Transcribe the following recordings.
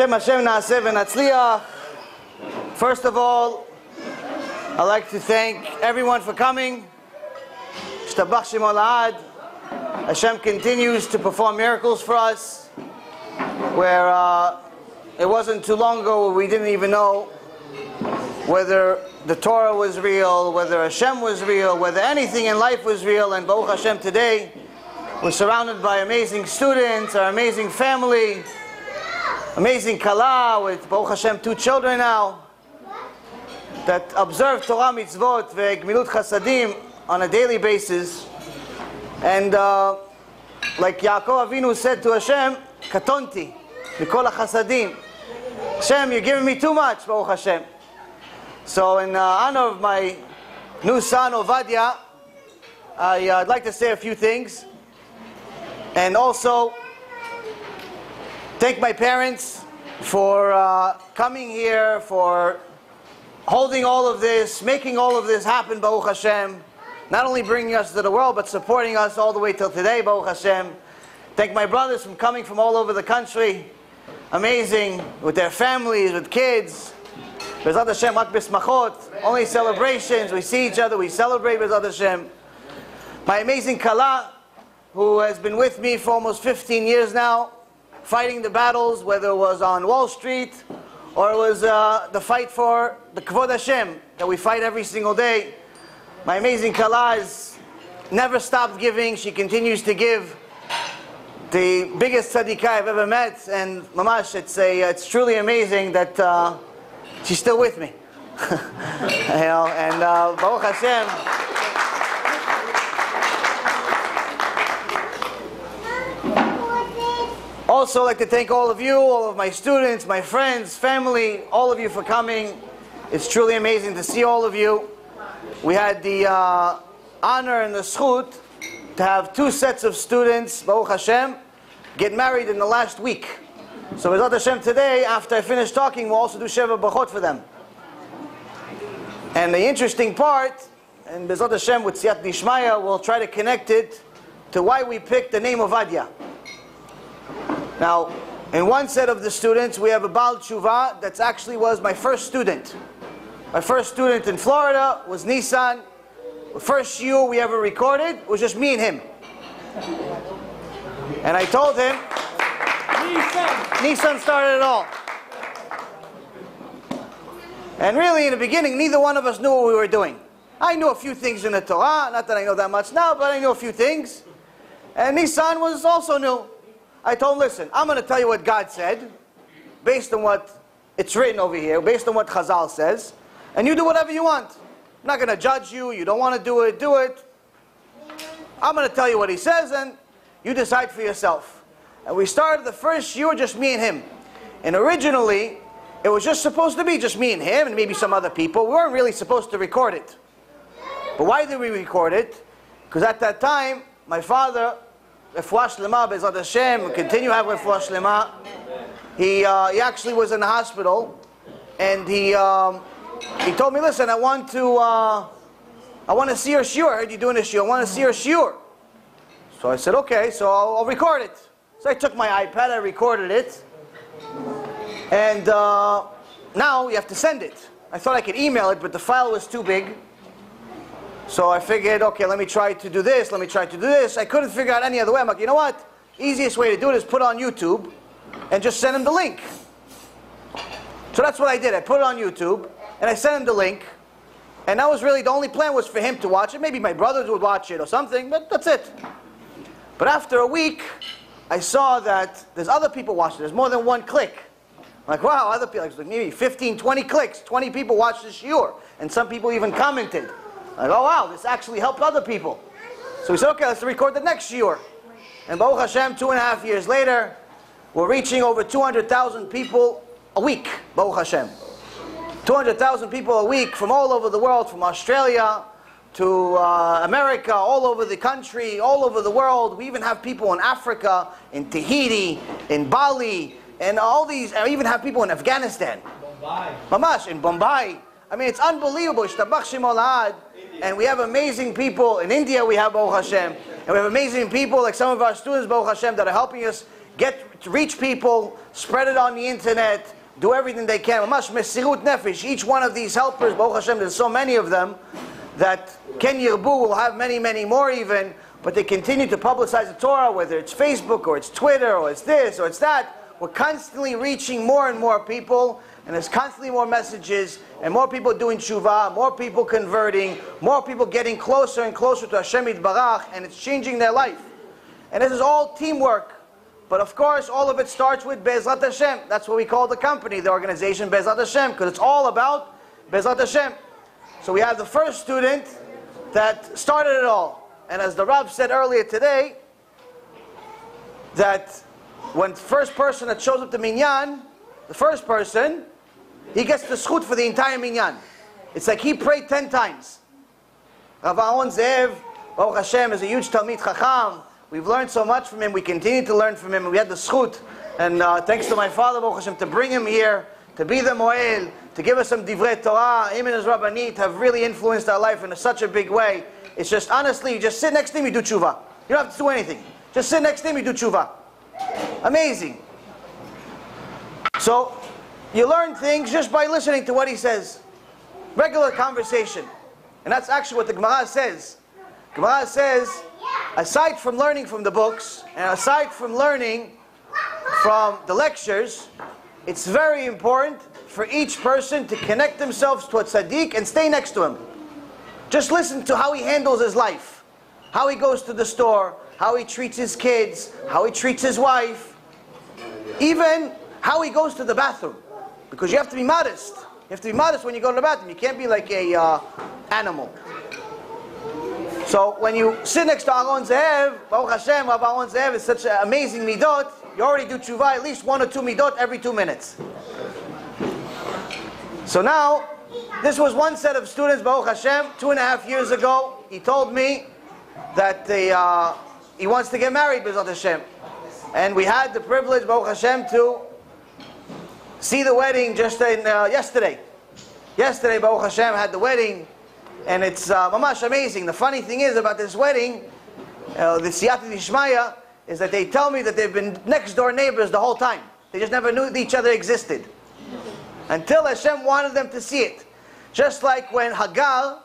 Okay. B'Shem Hashem Naaseh v'Natzliach. First of all, I'd like to thank everyone for coming. Shtabach Shem. Hashem continues to perform miracles for us. Where uh, it wasn't too long ago we didn't even know whether the Torah was real, whether Hashem was real, whether anything in life was real. And Baruch Hashem today, we're surrounded by amazing students, our amazing family, amazing Kala with Baruch Hashem two children now that observe Torah mitzvot ve'gmilut chasadim on a daily basis. And uh, like Yaakov Avinu said to Hashem, katonti, mikol chasadim. Hashem, you're giving me too much, Baruch Hashem. So in uh, honor of my new son, Ovadia, I, uh, I'd like to say a few things. And also, thank my parents for uh, coming here, for holding all of this, making all of this happen, Baruch Hashem. Not only bringing us to the world, but supporting us all the way till today, Baruch Hashem. Thank my brothers from coming from all over the country. Amazing, with their families, with kids. Bezrat Hashem, rak bismachot. Only celebrations. We see each other, we celebrate Bezrat Hashem. My amazing Kala, who has been with me for almost 15 years now, fighting the battles, whether it was on Wall Street or it was uh, the fight for the Kvod Hashem that we fight every single day. My amazing Kala has never stopped giving. She continues to give. The biggest tzadikah I've ever met, and mamash, it's a, it's truly amazing that uh, she's still with me. you know, and uh, Baruch Hashem. Also, like to thank all of you, all of my students, my friends, family, all of you for coming. It's truly amazing to see all of you. We had the uh, honor and the zchut to have two sets of students, Baruch Hashem, get married in the last week. So, Bezrat Hashem, today, after I finish talking, we'll also do Sheva Brachot for them. And the interesting part, and Bezrat Hashem with Siyata Dishmaya, we'll try to connect it to why we picked the name of Adya. Now, in one set of the students, we have a Baal Tshuva that actually was my first student. My first student in Florida was Nissan. The first year we ever recorded was just me and him. And I told him, Nissan started it all. And really, in the beginning, neither one of us knew what we were doing. I knew a few things in the Torah, not that I know that much now, but I knew a few things. And Nissan was also new. I told him, listen, I'm going to tell you what God said, based on what it's written over here, based on what Chazal says, and you do whatever you want. I'm not going to judge you. You don't want to do it, do it. I'm going to tell you what he says, and you decide for yourself. And we started the first year just me and him. And originally, it was just supposed to be just me and him, and maybe some other people. We weren't really supposed to record it. But why did we record it? Because at that time, my father Refuah Shlema, Bezrat Hashem, continue having Refuah Shlema. He, uh, he actually was in the hospital, and he, um, he told me, listen, I want to, uh, I want to see your shiur. I heard you doing a shiur. I want to see your shiur. So I said, okay, so I'll, I'll, record it. So I took my iPad, I recorded it, and uh, now you have to send it. I thought I could email it, but the file was too big. So I figured, okay, let me try to do this, let me try to do this. I couldn't figure out any other way. I'm like, you know what? Easiest way to do it is put it on YouTube and just send him the link. So that's what I did. I put it on YouTube and I sent him the link. And that was really the only plan was for him to watch it. Maybe my brothers would watch it or something, but that's it. But after a week, I saw that there's other people watching. There's more than one click. I'm like, wow, other people, like maybe 15, 20 clicks. 20 people watched the shiur. And some people even commented. Like, oh wow, this actually helped other people. So we said, okay, let's record the next year. And Baruch Hashem, two and a half years later, we're reaching over 200,000 people a week, Baruch Hashem. 200,000 people a week from all over the world, from Australia to uh, America, all over the country, all over the world. We even have people in Africa, in Tahiti, in Bali, and all these, I even have people in Afghanistan. Bombay. Mamash, in Bombay. I mean, it's unbelievable. And we have amazing people. In India, we have Baruch Hashem. And we have amazing people, like some of our students, Baruch Hashem, that are helping us get reach people, spread it on the internet, do everything they can. Mesirut nefesh. Each one of these helpers, Baruch Hashem, there's so many of them that Ken Yirbu will have many, many more even. But they continue to publicize the Torah, whether it's Facebook or it's Twitter or it's this or it's that. We're constantly reaching more and more people, and there's constantly more messages, and more people doing tshuva, more people converting, more people getting closer and closer to Hashem Barach, and it's changing their life. And this is all teamwork. But of course, all of it starts with Bezrat Hashem. That's what we call the company, the organization Bezrat Hashem, because it's all about Bezrat Hashem. So we have the first student that started it all. And as the Rav said earlier today, that when the first person that shows up to Minyan, the first person, he gets the zchut for the entire Minyan. It's like he prayed ten times. Rav Aaron Zev, Baruch Hashem, is a huge Talmid Chacham. We've learned so much from him. We continue to learn from him. We had the zchut. And uh, thanks to my father, Baruch Hashem, to bring him here, to be the Mohel, to give us some Divrei Torah. Him and his Rabbanit have really influenced our life in a, such a big way. It's just, honestly, you just sit next to him, you do tshuva. You don't have to do anything. Just sit next to him, you do tshuva. Amazing. So, you learn things just by listening to what he says. Regular conversation. And that's actually what the Gemara says. Gemara says, aside from learning from the books, and aside from learning from the lectures, it's very important for each person to connect themselves to a tzaddik and stay next to him. Just listen to how he handles his life, how he goes to the store, how he treats his kids, how he treats his wife, even how he goes to the bathroom. Because you have to be modest. You have to be modest when you go to the bathroom. You can't be like a uh, animal. So when you sit next to Aaron Zev, Baruch Hashem, Rabbi Aaron Zev is such an amazing midot. You already do tshuva at least one or two midot every two minutes. So now, this was one set of students, Baruch Hashem, two and a half years ago. He told me that uh, he wants to get married, Baruch Hashem. And we had the privilege, Baruch Hashem, to see the wedding just in, uh, yesterday. Yesterday, Baruch Hashem had the wedding, and it's uh, mamash amazing. The funny thing is about this wedding, uh, the Siyata Dishmaya, is that they tell me that they've been next door neighbors the whole time. They just never knew each other existed until Hashem wanted them to see it. Just like when Hagar,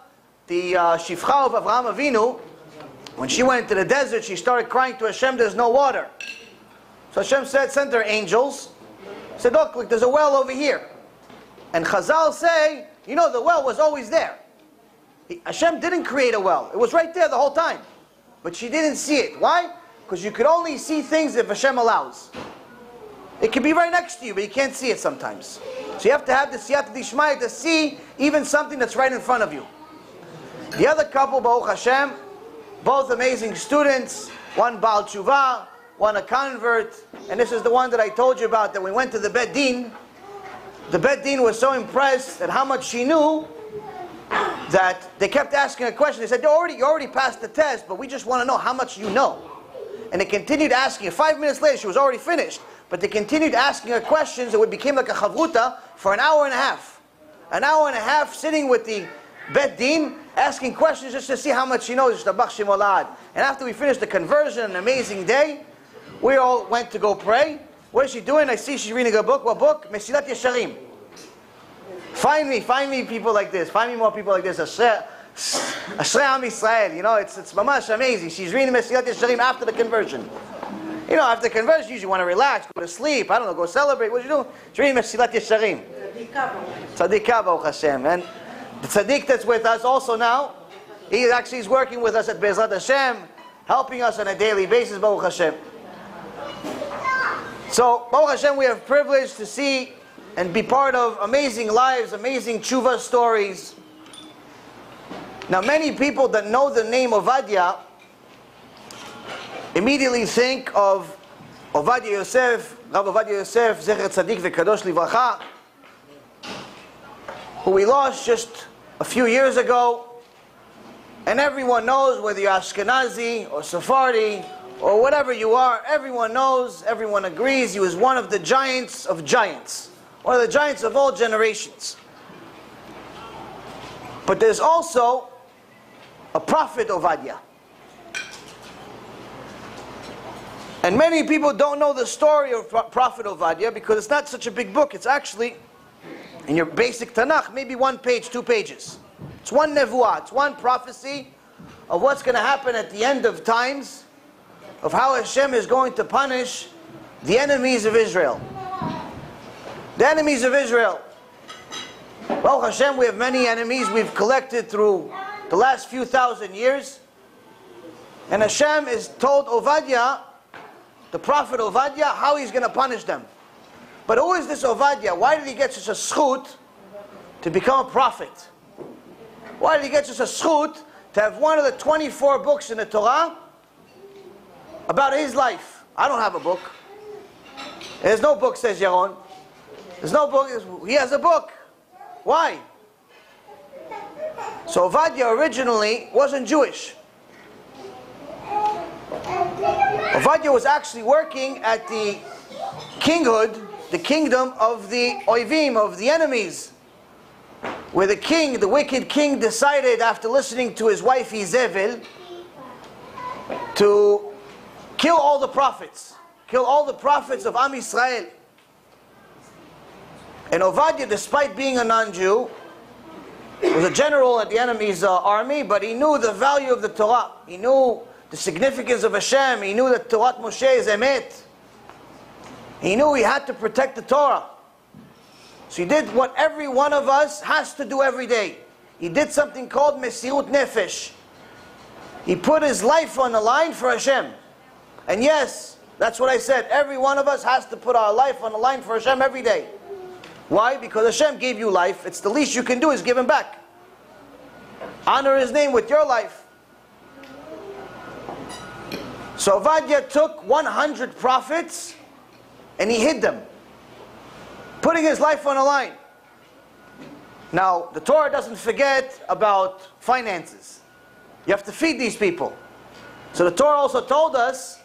the uh, Shifcha of Avraham Avinu, when she went into the desert, she started crying to Hashem, there's no water. So Hashem said, send her angels. Said, look, look, there's a well over here. And Chazal say, you know, the well was always there. Hashem didn't create a well. It was right there the whole time. But she didn't see it. Why? Because you could only see things if Hashem allows. It can be right next to you, but you can't see it sometimes. So you have to have the siyata dishmaya to see even something that's right in front of you. The other couple, Baruch Hashem, both amazing students, one Baal Tshuva, one a convert, and this is the one that I told you about that we went to the Bet Din. The Bet Din was so impressed at how much she knew that they kept asking a question. They said, you already, you already passed the test, but we just want to know how much you know. And they continued asking. Five minutes later, she was already finished. But they continued asking her questions, and it became like a chavruta for an hour and a half. An hour and a half sitting with the Bet Din, asking questions just to see how much she knows. And after we finished the conversion, an amazing day, we all went to go pray. What is she doing? I see she's reading a book. What book? Mesilat Yesharim. Find me, find me people like this. Find me more people like this. Ashrei Am Yisrael. You know, it's, it's mamash amazing. She's reading Mesilat Yesharim after the conversion. You know, after the conversion, you usually want to relax, go to sleep, I don't know, go celebrate. What do you do? It's reading Mesilat Yesharim. Tzadikah, Baruch Hashem. And the tzaddik that's with us also now, he actually is working with us at Bezrat Hashem, helping us on a daily basis, Baruch Hashem. So, Baruch Hashem, we have privilege to see and be part of amazing lives, amazing tshuva stories. Now, many people that know the name of Ovadia immediately think of Ovadia Yosef, Rav Ovadia Yosef, Zecher Tzadik V'Kadosh Livracha, who we lost just a few years ago. And everyone knows whether you're Ashkenazi or Sephardi or whatever you are, everyone knows, everyone agrees you is one of the giants of giants, one of the giants of all generations. But there's also a prophet Ovadia. And many people don't know the story of Pro- Prophet Ovadia because it's not such a big book. It's actually in your basic Tanakh, maybe one page, two pages. It's one nevuah, it's one prophecy of what's going to happen at the end of times, of how Hashem is going to punish the enemies of Israel. The enemies of Israel. Well, Hashem, we have many enemies we've collected through the last few thousand years. And Hashem is told Ovadia, the prophet Ovadia, how he's going to punish them. But who is this Ovadia? Why did he get such a zchut to become a prophet? Why did he get such a zchut to have one of the 24 books in the Torah about his life? I don't have a book. There's no book, says Yaron. There's no book. He has a book. Why? So Ovadia originally wasn't Jewish. Ovadia was actually working at the kinghood, the kingdom of the Oivim, of the enemies. Where the king, the wicked king, decided after listening to his wife Izevil to kill all the prophets, kill all the prophets of Am Yisrael. And Ovadia, despite being a non-Jew, was a general at the enemy's uh, army, but he knew the value of the Torah. He knew the significance of Hashem. He knew that Torah Moshe is Emet. He knew he had to protect the Torah. So he did what every one of us has to do every day. He did something called Mesirut Nefesh. He put his life on the line for Hashem. And yes, that's what I said. Every one of us has to put our life on the line for Hashem every day. Why? Because Hashem gave you life. It's the least you can do is give Him back. Honor His name with your life. So Ovadia took 100 prophets and he hid them, putting his life on the line. Now, the Torah doesn't forget about finances. You have to feed these people. So the Torah also told us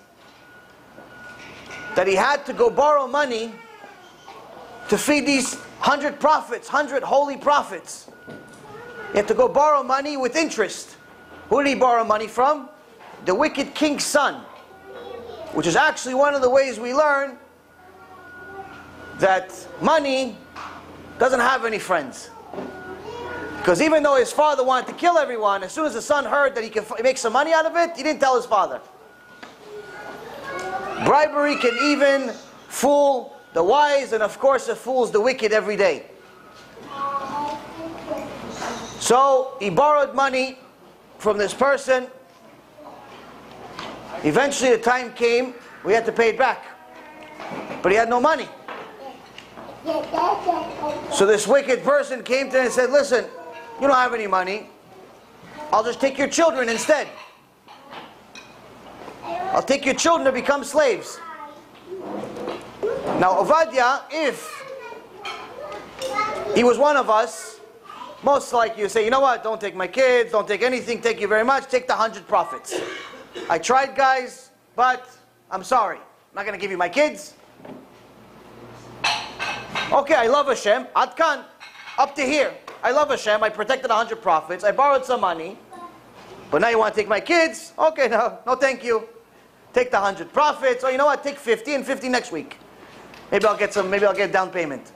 that he had to go borrow money to feed these hundred prophets, hundred holy prophets. He had to go borrow money with interest. Who did he borrow money from? The wicked king's son. Which is actually one of the ways we learn that money doesn't have any friends. Because even though his father wanted to kill everyone, as soon as the son heard that he could make some money out of it, he didn't tell his father. Bribery can even fool the wise, and of course, it fools the wicked every day. So he borrowed money from this person. Eventually, the time came, we had to pay it back. But he had no money. So this wicked person came to him and said, Listen, you don't have any money. I'll just take your children instead. I'll take your children to become slaves. Now, Ovadia, if he was one of us, most likely you say, you know what, don't take my kids, don't take anything, thank you very much, take the hundred prophets. I tried, guys, but I'm sorry. I'm not going to give you my kids. Okay, I love Hashem. Adkan, up to here. I love Hashem. I protected a hundred prophets. I borrowed some money. But now you want to take my kids? Okay, no, no thank you. Take the hundred prophets. or you know what? Take 50 and 50 next week. Maybe I'll get some, maybe I'll get down payment.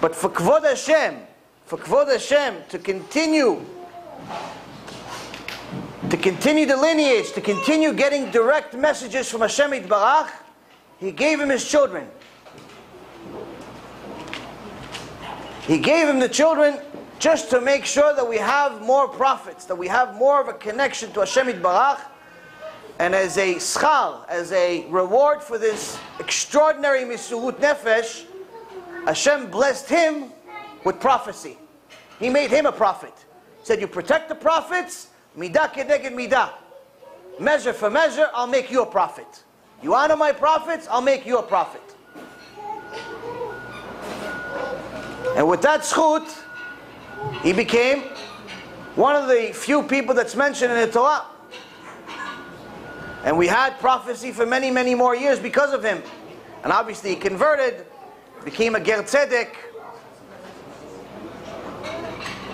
But for Kvod Hashem, for Kvod Hashem to continue, to continue the lineage, to continue getting direct messages from Hashem Barach, He gave him his children. He gave him the children just to make sure that we have more prophets, that we have more of a connection to Hashem Barach, and as a schal, as a reward for this extraordinary mesirut nefesh, Hashem blessed him with prophecy. He made him a prophet. He said, You protect the prophets, midah keneged midah. Measure for measure, I'll make you a prophet. You honor my prophets, I'll make you a prophet. And with that zchut, he became one of the few people that's mentioned in the Torah. And we had prophecy for many, many more years because of him. And obviously he converted, became a Ger Tzedek.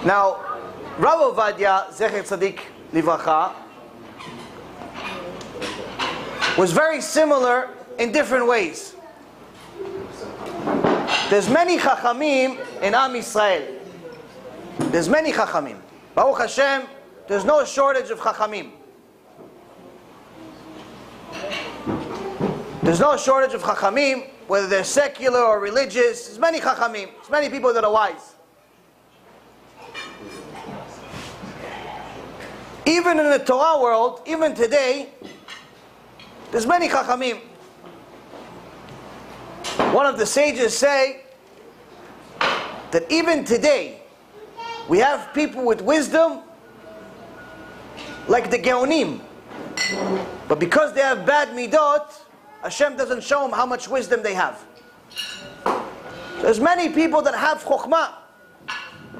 Now, Rav Ovadia, Zecher Tzadik Livracha, was very similar in different ways. There's many chachamim in Am Yisrael. There's many chachamim. Baruch Hashem, there's no shortage of chachamim. There's no shortage of chachamim, whether they're secular or religious. There's many chachamim. There's many people that are wise. Even in the Torah world, even today, there's many chachamim. One of the sages say that even today, we have people with wisdom like the Geonim. But because they have bad midot, Hashem doesn't show them how much wisdom they have. There's many people that have chokhmah.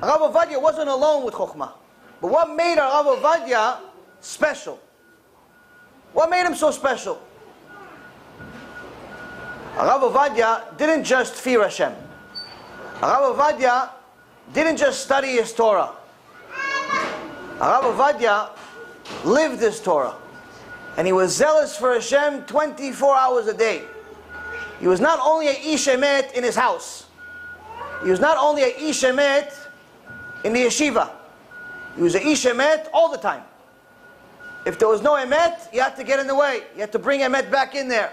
Rav Ovadia wasn't alone with chokhmah. But what made Rav Ovadia special? What made him so special? Rav Ovadia didn't just fear Hashem. Rav Ovadia didn't just study his Torah. Rav Ovadia lived his Torah. And he was zealous for Hashem 24 hours a day. He was not only a Ish Emet in his house. He was not only a Ish Emet in the yeshiva. He was a Ish Emet all the time. If there was no Emet, you had to get in the way. You had to bring Emet back in there.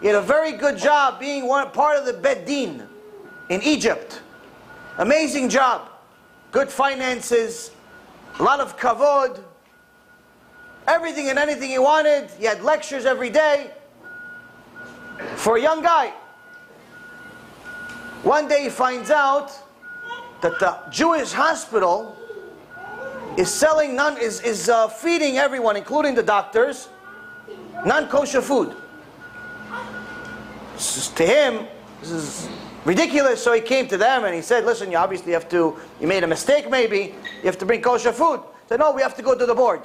He had a very good job being one part of the Bet Din in Egypt. Amazing job. Good finances, a lot of kavod, everything and anything he wanted. He had lectures every day. For a young guy. One day he finds out that the Jewish hospital is selling non is, is uh, feeding everyone, including the doctors, non-kosher food. to him, this is ridiculous. So he came to them and he said, "Listen, you obviously have to. You made a mistake, maybe. You have to bring kosher food." He said, "No, we have to go to the board."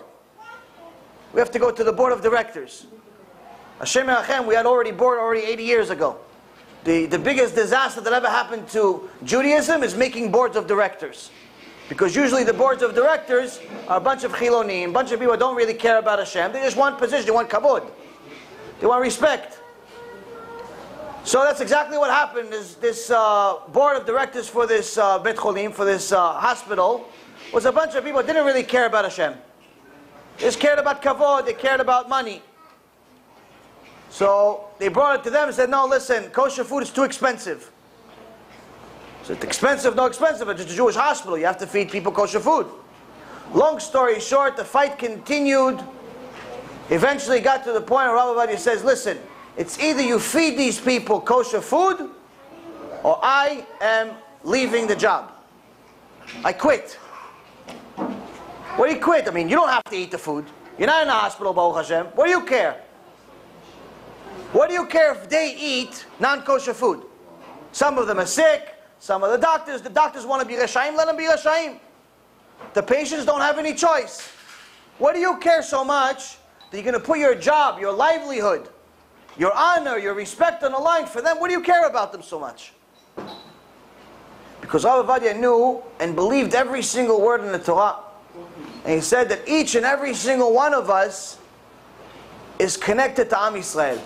We have to go to the board of directors. Hashem Yachem, we had already board already 80 years ago. The, the biggest disaster that ever happened to Judaism is making boards of directors. Because usually the boards of directors are a bunch of chilonim, a bunch of people who don't really care about Hashem. They just want position, they want kavod. They want respect. So that's exactly what happened. Is this uh, board of directors for this uh, Bet Cholim, for this uh, hospital, was a bunch of people who didn't really care about Hashem. Just cared about kavod, they cared about money. So they brought it to them and said, no, listen, kosher food is too expensive. So it's expensive, no expensive, it's just a Jewish hospital. You have to feed people kosher food. Long story short, the fight continued. Eventually got to the point where Rabbi says, listen, it's either you feed these people kosher food or I am leaving the job. I quit. Do you quit? I mean, you don't have to eat the food. You're not in the hospital, Baruch Hashem. What do you care? What do you care if they eat non-kosher food? Some of them are sick. Some of the doctors, the doctors want to be Rashaim, let them be Rashaim. The patients don't have any choice. What do you care so much that you're going to put your job, your livelihood, your honor, your respect on the line for them? What do you care about them so much? Because Ovadia knew and believed every single word in the Torah. And he said that each and every single one of us is connected to Am Yisrael.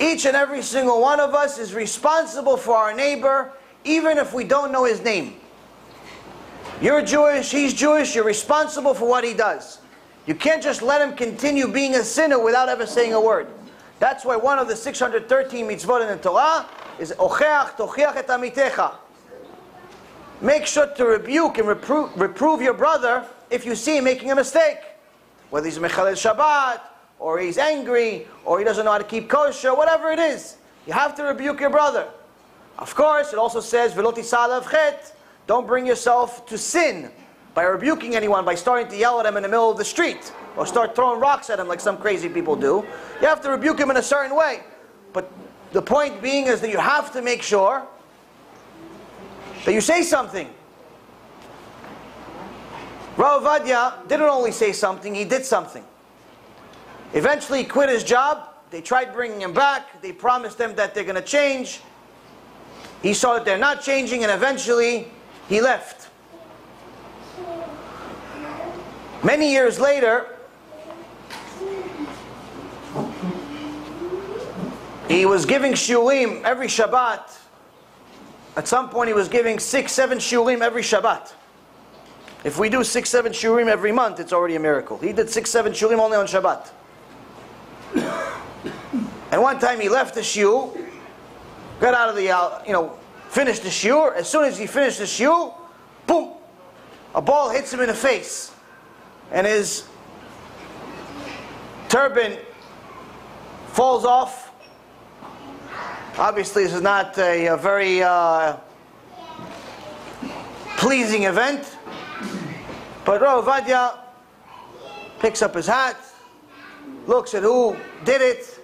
Each and every single one of us is responsible for our neighbor, even if we don't know his name. You're Jewish, he's Jewish, you're responsible for what he does. You can't just let him continue being a sinner without ever saying a word. That's why one of the 613 mitzvot in the Torah is Ocheach tochiach et amitecha. Make sure to rebuke and reprove your brother if you see him making a mistake, whether he's Mechalel Shabbat, or he's angry, or he doesn't know how to keep kosher, whatever it is, you have to rebuke your brother. Of course, it also says, don't bring yourself to sin by rebuking anyone, by starting to yell at him in the middle of the street, or start throwing rocks at him like some crazy people do. You have to rebuke him in a certain way. But the point being is that you have to make sure that you say something. Rav didn't only say something, he did something. Eventually he quit his job. They tried bringing him back. They promised him that they're going to change. He saw that they're not changing and eventually he left. Many years later, he was giving shiurim every Shabbat. At some point, he was giving six, seven shiurim every Shabbat. If we do six, seven shiurim every month, it's already a miracle. He did six, seven shiurim only on Shabbat. and one time he left the shiur, got out of the, uh, you know, finished the shiur. As soon as he finished the shiur, boom, a ball hits him in the face. And his turban falls off. Obviously, this is not a, a very uh, pleasing event. But Rav Ovadia picks up his hat, looks at who did it.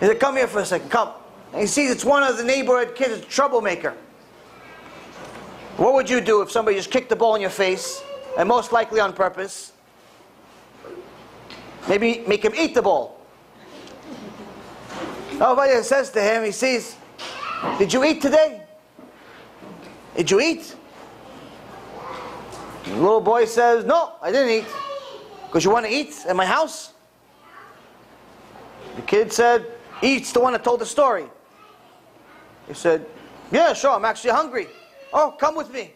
He said, Come here for a second, come. And he sees it's one of the neighborhood kids, a troublemaker. What would you do if somebody just kicked the ball in your face, and most likely on purpose? Maybe make him eat the ball. Nobody says to him, he says, Did you eat today? Did you eat? The little boy says, No, I didn't eat. Because you want to eat at my house? The kid said, Eat's the one that told the story. He said, Yeah, sure, I'm actually hungry. Oh, come with me.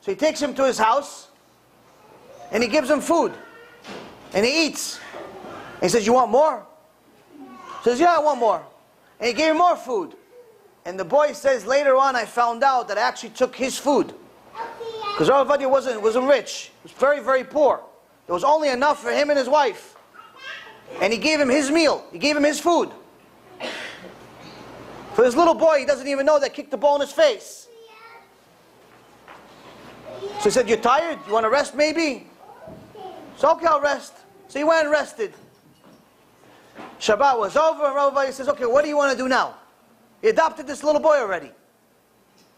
So he takes him to his house and he gives him food. And he eats. And he says, You want more? He says, Yeah, I want more. And he gave him more food. And the boy says, Later on, I found out that I actually took his food. Because Rav Ovadia wasn't, wasn't rich. He was very, very poor. There was only enough for him and his wife. And he gave him his meal. He gave him his food. For this little boy, he doesn't even know that kicked the ball in his face. So he said, You're tired? You want to rest maybe? So, okay, I'll rest. So he went and rested. Shabbat was over, and Ovadia says, Okay, what do you want to do now? He adopted this little boy already.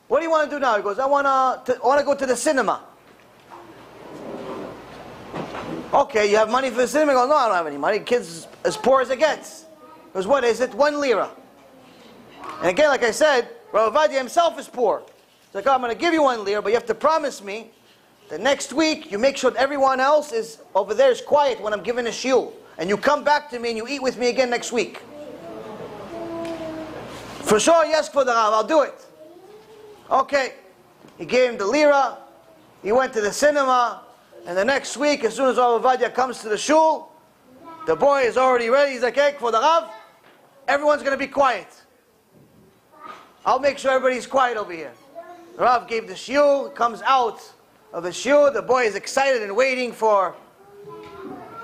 What do you want to do now? He goes, I want to, I want to go to the cinema. Okay, you have money for the cinema? He goes, no, I don't have any money. Kid's as poor as it gets. He goes, what is it? One lira. And again, like I said, Rav Ovadia himself is poor. He's like, oh, I'm going to give you one lira, but you have to promise me that next week you make sure that everyone else is over there is quiet when I'm giving a shiur. And you come back to me and you eat with me again next week. For sure, yes, for the Rav, I'll do it. Okay. He gave him the lira. He went to the cinema. And the next week, as soon as Rav comes to the shul, the boy is already ready. He's like, hey, for the Rav, everyone's going to be quiet. I'll make sure everybody's quiet over here. The Rav gave the shiur, comes out of the shiur. The boy is excited and waiting for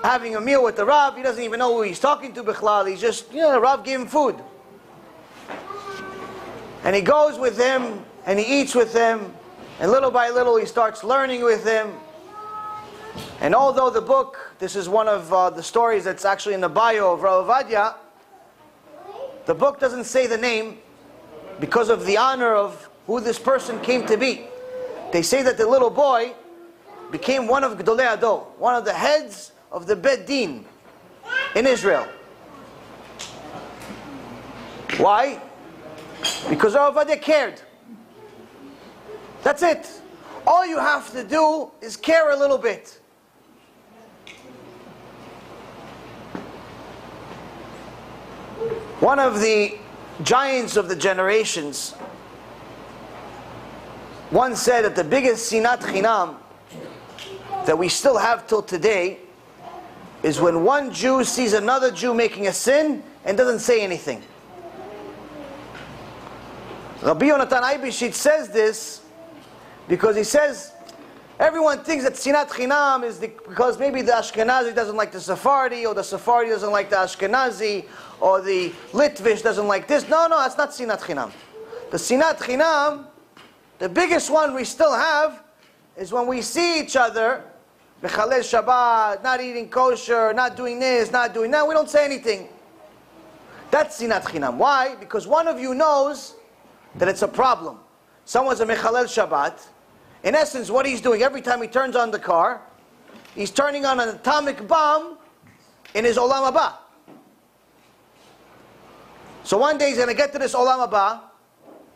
having a meal with the Rav. He doesn't even know who he's talking to, Bichlal. He's just, you know, the Rav gave him food. And he goes with him and he eats with them, And little by little, he starts learning with them. And although the book, this is one of uh, the stories that's actually in the bio of Rav Ovadia, the book doesn't say the name because of the honor of who this person came to be. They say that the little boy became one of Gdolei Hador, one of the heads of the Beit Din in Israel. Why? Because Rav Ovadia cared. That's it. All you have to do is care a little bit. One of the giants of the generations once said that the biggest sinat chinam that we still have till today is when one Jew sees another Jew making a sin and doesn't say anything. Rabbi Yonatan Eibeshitz says this because he says everyone thinks that sinat chinam is the, because maybe the Ashkenazi doesn't like the Sephardi or the Sephardi doesn't like the Ashkenazi or the Litvish doesn't like this. No, no, that's not sinat chinam. The sinat chinam, the biggest one we still have is when we see each other Mechalel Shabbat, not eating kosher, not doing this, not doing that. We don't say anything. That's sinat chinam. Why? Because one of you knows that it's a problem. Someone's a Mechalel Shabbat. In essence, what he's doing every time he turns on the car, he's turning on an atomic bomb in his Olam Haba. So one day he's going to get to this Olam Haba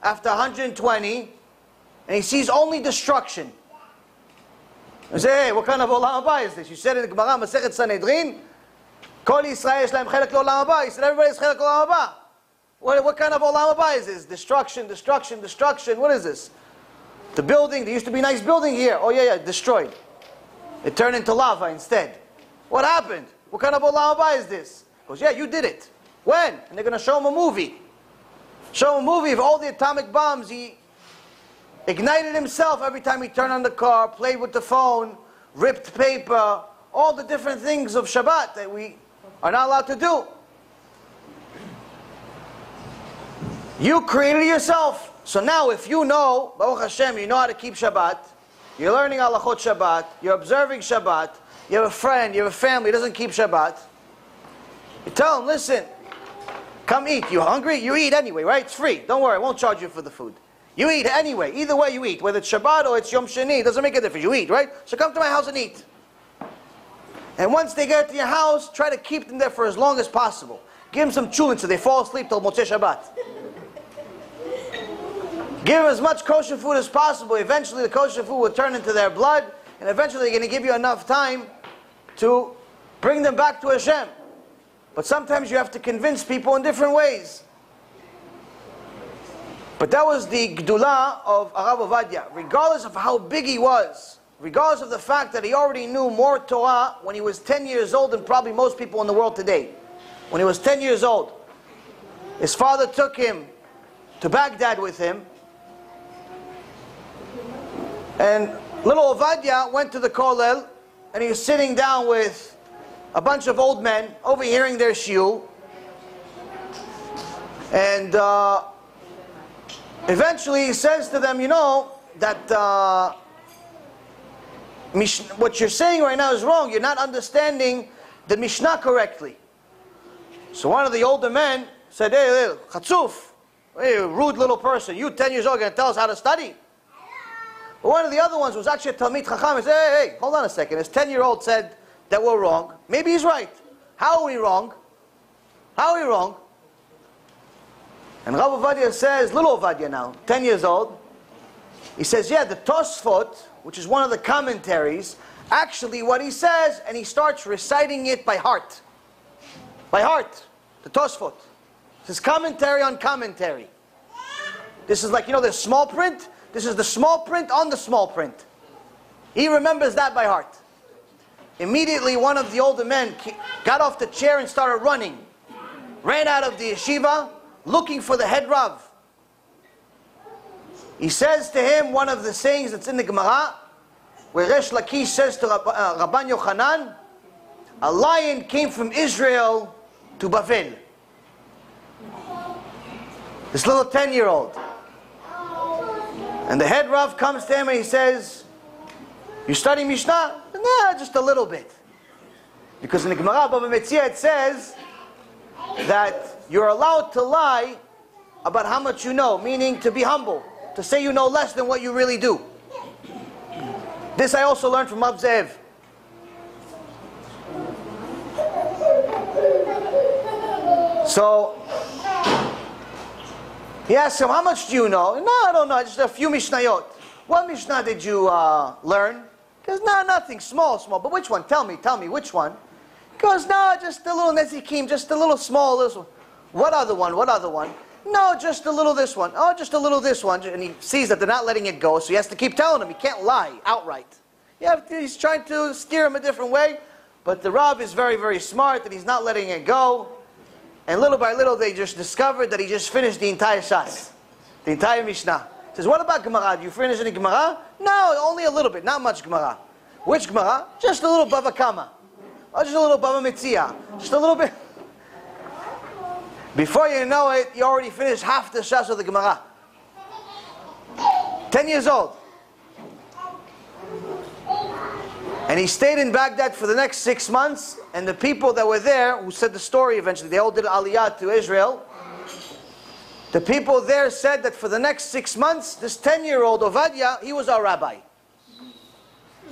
after 120 and he sees only destruction. I say, hey, what kind of Olam Haba is this? You said in the Gemara, Masechet Sanhedrin, Kol Yisrael Yisrael Chelek Olam Haba. He said, everybody's Chelek Olam Haba. What, what kind of olam haba is this? Destruction, destruction, destruction. What is this? The building, there used to be a nice building here. Oh yeah, yeah, destroyed. It turned into lava instead. What happened? What kind of olam haba is this? He goes, yeah, you did it. When? And they're going to show him a movie. Show him a movie of all the atomic bombs he ignited himself every time he turned on the car, played with the phone, ripped paper, all the different things of Shabbat that we are not allowed to do. You created yourself. So now if you know, Baruch Hashem, you know how to keep Shabbat, you're learning halachot Shabbat, you're observing Shabbat, you have a friend, you have a family doesn't keep Shabbat, you tell them, listen, come eat. You hungry? You eat anyway, right? It's free. Don't worry, I won't charge you for the food. You eat anyway. Either way you eat. Whether it's Shabbat or it's Yom Shani, doesn't make a difference. You eat, right? So come to my house and eat. And once they get to your house, try to keep them there for as long as possible. Give them some cholent so they fall asleep till Motzei Shabbat. Give as much kosher food as possible. Eventually the kosher food will turn into their blood, and eventually they're going to give you enough time to bring them back to Hashem. But sometimes you have to convince people in different ways. But that was the Gdullah of Arav Ovadia. Regardless of how big he was, regardless of the fact that he already knew more Torah when he was 10 years old than probably most people in the world today. When he was 10 years old, his father took him to Baghdad with him. And little Ovadia went to the Kollel and he was sitting down with a bunch of old men overhearing their shiur. And uh, eventually he says to them, you know, that uh, what you're saying right now is wrong. You're not understanding the Mishnah correctly. So one of the older men said, hey, hey chatzuf, hey, rude little person, you 10 years old going to tell us how to study? One of the other ones was actually a Talmid Chacham. He said, hey, hey, hold on a second. His 10-year-old said that we're wrong. Maybe he's right. How are we wrong? How are we wrong? And Rav Ovadia says, little Ovadia now, 10 years old, he says, yeah, the Tosfot, which is one of the commentaries, actually what he says, and he starts reciting it by heart. By heart, the Tosfot. It's his commentary on commentary. This is like, you know, the small print. This is the small print on the small print. He remembers that by heart. Immediately, one of the older men got off the chair and started running. Ran out of the yeshiva, looking for the head Rav. He says to him one of the sayings that's in the Gemara, where Resh Lakish says to uh, Rabban Yochanan, a lion came from Israel to Bavel. This little 10 year old. And the head Rav comes to him and he says, You study Mishnah? Nah, just a little bit. Because in the Gemara Baba Metzia it says that you're allowed to lie about how much you know, meaning to be humble, to say you know less than what you really do. This I also learned from Rav Zev. So he asked him, How much do you know? No, I don't know, just a few Mishnayot. What Mishnah did you uh, learn? Goes, No, nothing, small, small. But which one? Tell me, tell me, which one? He goes, No, just a little Nezikim, just a little small, this one. What other one? What other one? No, just a little this one. Oh, just a little this one. And he sees that they're not letting it go, so he has to keep telling him. He can't lie outright. Yeah, he's trying to steer him a different way, but the Rav is very, very smart and he's not letting it go. And little by little, they just discovered that he just finished the entire Shas, the entire Mishnah. He says, what about Gemara? Did you finish any Gemara? No, only a little bit, not much Gemara. Which Gemara? Just a little Bava Kama. Oh, just a little Bava Metzia. Just a little bit. Before you know it, you already finished half the Shas of the Gemara. Ten years old. And he stayed in Baghdad for the next six months, and the people that were there, who said the story eventually, they all did aliyah to Israel. The people there said that for the next six months, this 10 year old Ovadia, he was our rabbi.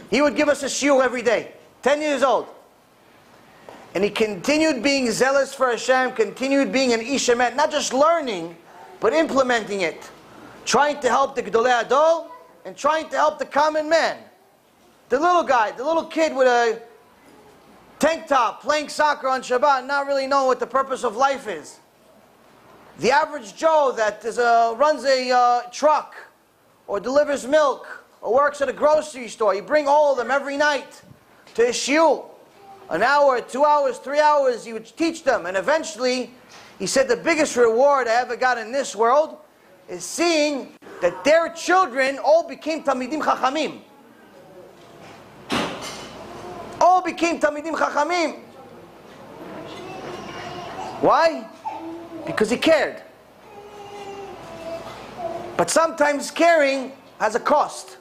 He would give us a shiur every day, 10 years old. And he continued being zealous for Hashem, continued being an Ishemet, not just learning, but implementing it. Trying to help the Gdolei Hador, and trying to help the common man. The little guy, the little kid with a tank top, playing soccer on Shabbat, not really knowing what the purpose of life is. The average Joe that a, runs a uh, truck, or delivers milk, or works at a grocery store, you bring all of them every night to his shiur. An hour, two hours, three hours, you would teach them. And eventually, he said the biggest reward I ever got in this world is seeing that their children all became Talmidim Chachamim. All became Talmidim Chachamim. Why? Because he cared. But sometimes caring has a cost.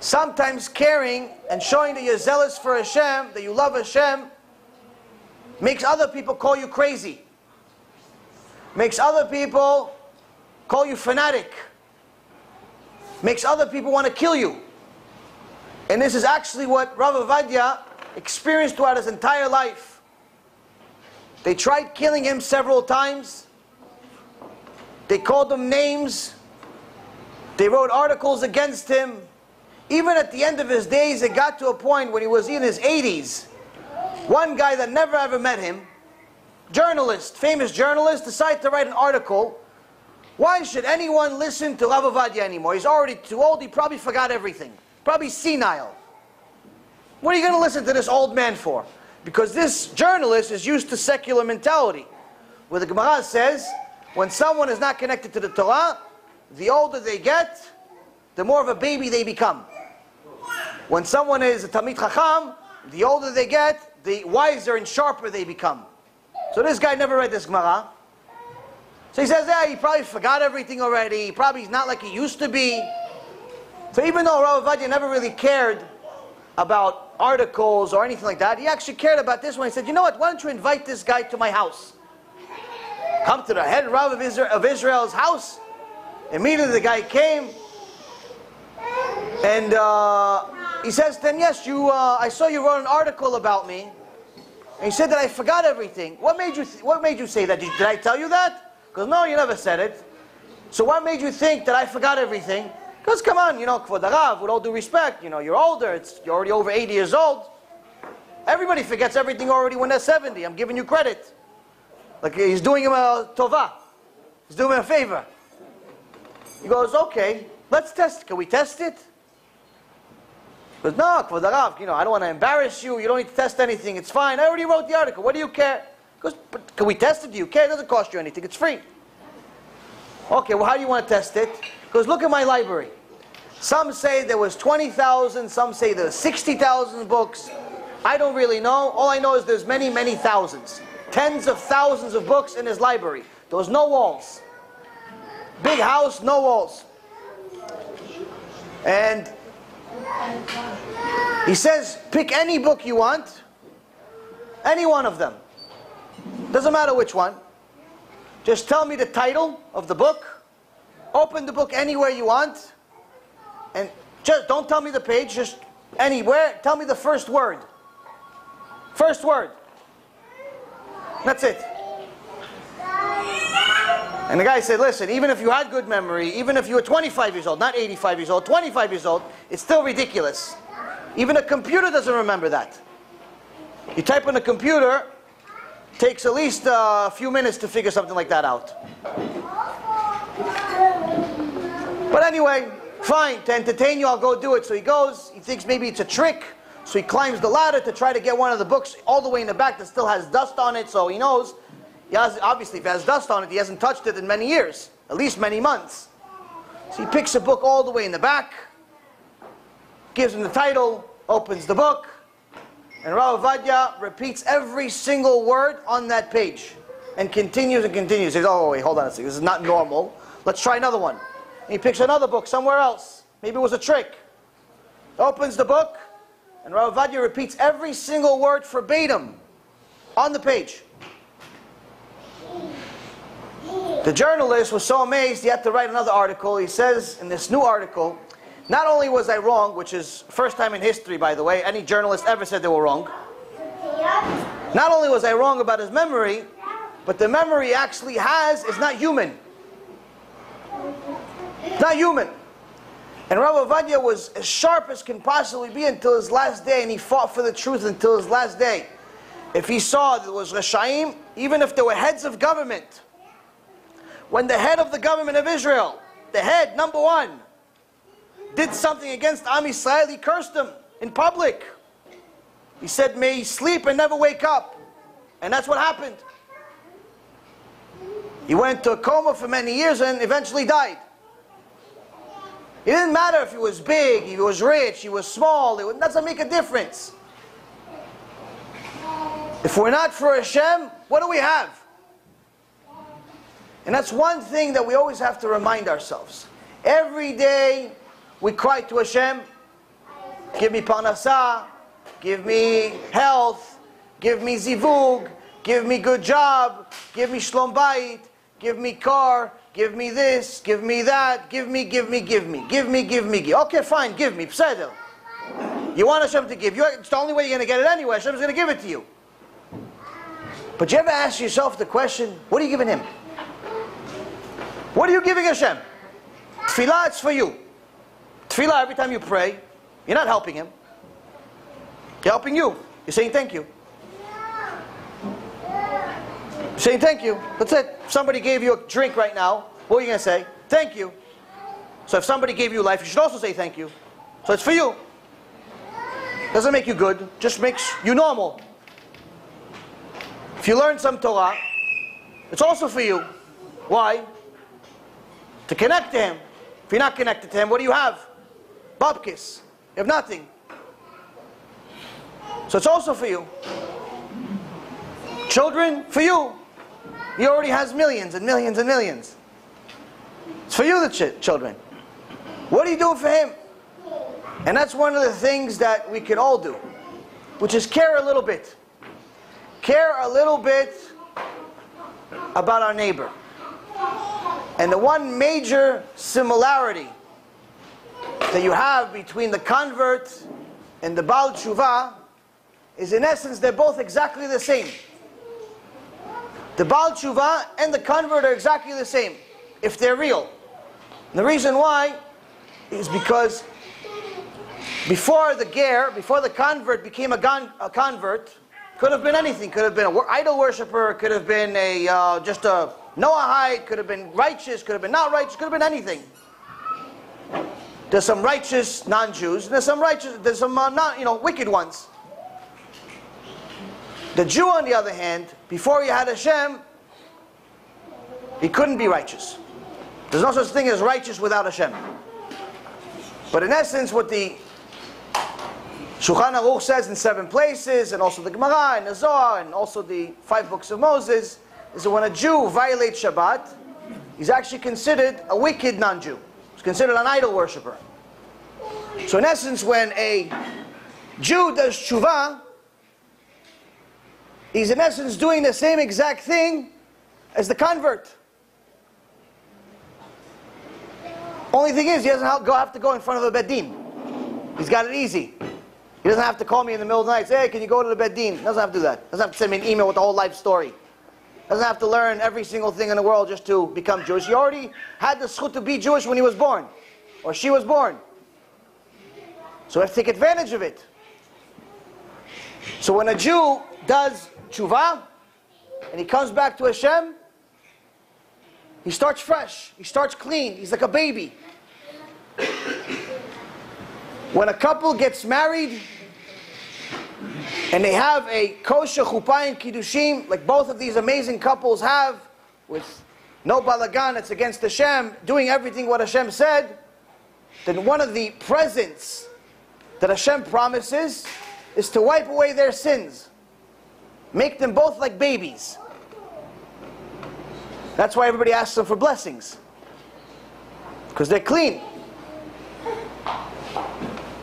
Sometimes caring and showing that you're zealous for Hashem, that you love Hashem, makes other people call you crazy. Makes other people call you fanatic. Makes other people want to kill you. And this is actually what Rav Ovadia experienced throughout his entire life. They tried killing him several times. They called him names. They wrote articles against him. Even at the end of his days, it got to a point when he was in his 80s. One guy that never ever met him, journalist, famous journalist, decided to write an article. Why should anyone listen to Rav Ovadia anymore? He's already too old, he probably forgot everything. Probably senile. What are you going to listen to this old man for? Because this journalist is used to secular mentality. Where the Gemara says, when someone is not connected to the Torah, the older they get, the more of a baby they become. When someone is a Talmid Chacham, the older they get, the wiser and sharper they become. So this guy never read this Gemara. So he says, yeah, he probably forgot everything already. He probably is not like he used to be. So even though Rav Ovadia never really cared about articles or anything like that, he actually cared about this one. He said, you know what, why don't you invite this guy to my house? Come to the head Rav of, Israel, of Israel's house. Immediately the guy came. And uh, he says then yes, you, uh, I saw you wrote an article about me. And he said that I forgot everything. What made you, what made you say that? Did, did I tell you that? Because no, you never said it. So what made you think that I forgot everything? Because come on, you know, the with all due respect, you know, you're older, it's, you're already over 80 years old. Everybody forgets everything already when they're 70. I'm giving you credit. Like he's doing him a tova. He's doing him a favor. He goes, okay, let's test. Can we test it? He goes, no, the you know, I don't want to embarrass you. You don't need to test anything. It's fine. I already wrote the article. What do you care? He goes, but can we test it? Do you care? It doesn't cost you anything. It's free. Okay, well, how do you want to test it? He goes, look at my library. Some say there was 20,000, some say there's 60,000 books. I don't really know. All I know is there's many, many thousands. Tens of thousands of books in his library. There was no walls. Big house, no walls. And he says, pick any book you want, any one of them. Doesn't matter which one. Just tell me the title of the book. Open the book anywhere you want. And just don't tell me the page, just anywhere. Tell me the first word. First word. That's it. And the guy said, listen, even if you had good memory, even if you were 25 years old, not 85 years old, 25 years old, it's still ridiculous. Even a computer doesn't remember that. You type on a computer, takes at least uh, a few minutes to figure something like that out. But anyway, fine, to entertain you, I'll go do it. So he goes, he thinks maybe it's a trick. So he climbs the ladder to try to get one of the books all the way in the back that still has dust on it, so he knows he has, obviously, if it has dust on it, he hasn't touched it in many years, at least many months. So he picks a book all the way in the back, gives him the title, opens the book, and Rav Ovadia repeats every single word on that page and continues and continues. He says, oh, wait, hold on a second. This is not normal. Let's try another one. And he picks another book somewhere else. Maybe it was a trick. Opens the book, and Rav Ovadia repeats every single word verbatim on the page. The journalist was so amazed he had to write another article. He says in this new article, not only was I wrong, which is first time in history, by the way, any journalist ever said they were wrong. Not only was I wrong about his memory, but the memory actually has is not human. Not human. And Rabbi Ovadia was as sharp as can possibly be until his last day, and he fought for the truth until his last day. If he saw there was Rashaim, even if there were heads of government, when the head of the government of Israel, the head, number one, did something against Am Yisrael, he cursed him in public. He said, may he sleep and never wake up. And that's what happened. He went to a coma for many years and eventually died. It didn't matter if he was big, he was rich, he was small, it doesn't make a difference. If we're not for Hashem, what do we have? And that's one thing that we always have to remind ourselves. Every day we cry to Hashem, give me parnasah, give me health, give me zivug, give me good job, give me shlom bayit, give me car, give me this, give me that, give me, give me, give me, give me, give me, give. me. Okay, fine, give me, pseudo. You want Hashem to give you, it's the only way you're going to get it anyway. Hashem's going to give it to you. But you ever ask yourself the question, what are you giving him? What are you giving Hashem? Tefillah, it's for you. Tefillah, every time you pray, you're not helping him. You're helping you. You're saying thank you. You're saying thank you. That's it. Somebody gave you a drink right now, what are you going to say? Thank you. So if somebody gave you life, you should also say thank you. So it's for you. Doesn't make you good, just makes you normal. If you learn some Torah, it's also for you. Why? To connect to Him. If you're not connected to Him, what do you have? Babkis. You have nothing. So it's also for you. Children, for you. He already has millions and millions and millions. It's for you, the ch children. What are you doing for Him? And that's one of the things that we can all do, which is care a little bit care a little bit about our neighbor. And the one major similarity that you have between the convert and the Baal Tshuva is in essence they're both exactly the same. The Baal Tshuva and the convert are exactly the same, if they're real. And the reason why is because before the ger, before the convert became a, a convert, could have been anything. Could have been an idol worshiper. Could have been a uh, just a Noahide. Could have been righteous. Could have been not righteous. Could have been anything. There's some righteous non-Jews. There's some righteous. There's some uh, not you know wicked ones. The Jew, on the other hand, before he had Hashem, he couldn't be righteous. There's no such thing as righteous without Hashem. But in essence, what the Shulchan Aruch says in seven places, and also the Gemara and the Zohar, and also the five books of Moses, is that when a Jew violates Shabbat, he's actually considered a wicked non-Jew. He's considered an idol worshiper. So in essence, when a Jew does tshuva, he's in essence doing the same exact thing as the convert. Only thing is, he doesn't have to go in front of a beit din. He's got it easy. He doesn't have to call me in the middle of the night say, hey, can you go to the Beit Din? He doesn't have to do that. Doesn't have to send me an email with the whole life story. Doesn't have to learn every single thing in the world just to become Jewish. He already had the zchut to be Jewish when he was born. Or she was born. So we have to take advantage of it. So when a Jew does tshuva, and he comes back to Hashem, he starts fresh. He starts clean. He's like a baby. When a couple gets married, and they have a kosher chuppah and kiddushin, like both of these amazing couples have, with no balagan, it's against Hashem, doing everything what Hashem said, then one of the presents that Hashem promises is to wipe away their sins. Make them both like babies. That's why everybody asks them for blessings. Because they're clean.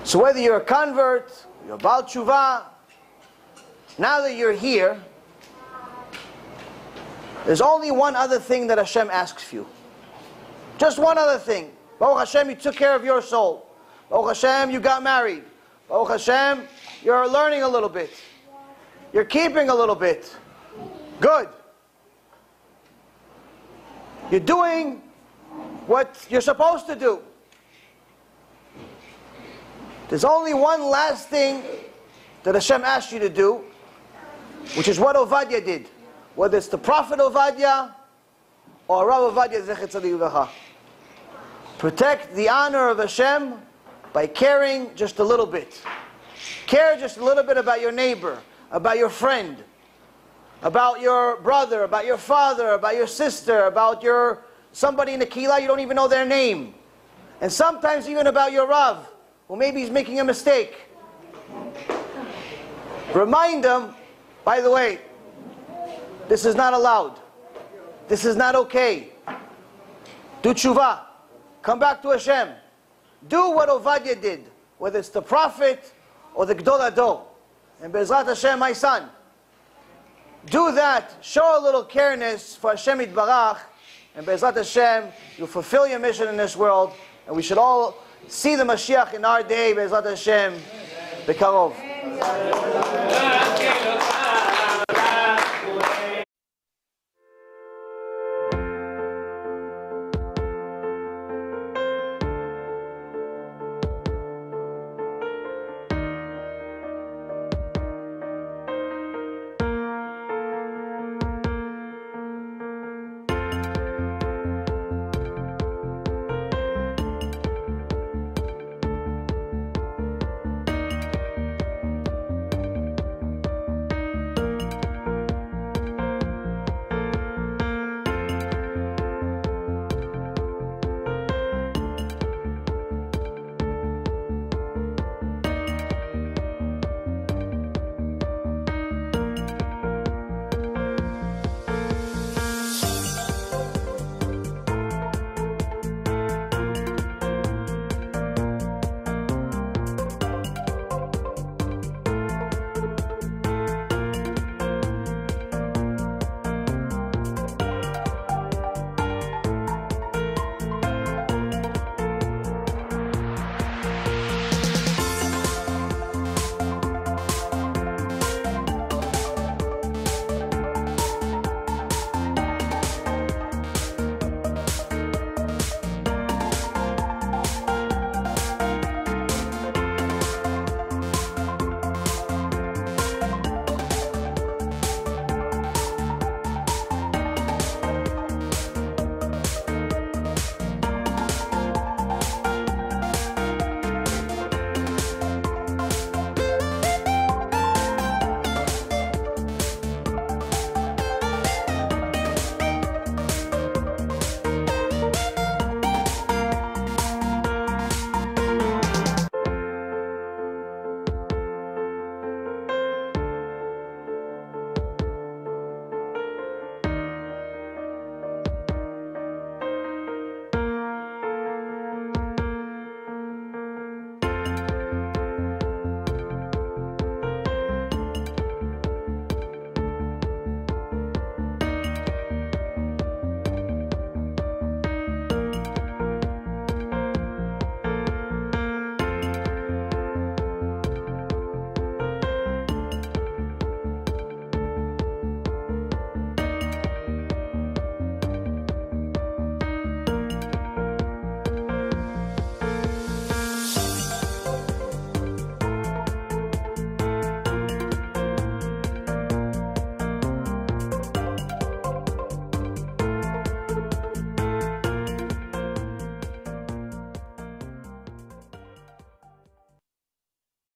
So whether you're a convert, you're Baal Tshuva, now that you're here, there's only one other thing that Hashem asks you. Just one other thing. Baruch Hashem, you took care of your soul. Baruch Hashem, you got married. Baruch Hashem, you're learning a little bit. You're keeping a little bit. Good. You're doing what you're supposed to do. There's only one last thing that Hashem asked you to do, which is what Ovadia did. Whether it's the Prophet Ovadia or Rav Ovadia Zechet. Protect the honor of Hashem by caring just a little bit. Care just a little bit about your neighbor, about your friend, about your brother, about your father, about your sister, about your somebody in the kehila you don't even know their name. And sometimes even about your Rav, who maybe he's making a mistake. Remind them, by the way, this is not allowed. This is not okay. Do tshuva. Come back to Hashem. Do what Ovadia did, whether it's the prophet or the Gadol Hador. And Bezrat Hashem, my son, do that. Show a little careness for Hashem Barach, and Bezrat Hashem, you fulfill your mission in this world, and we should all see the Mashiach in our day, Bezrat Hashem, Bekarov.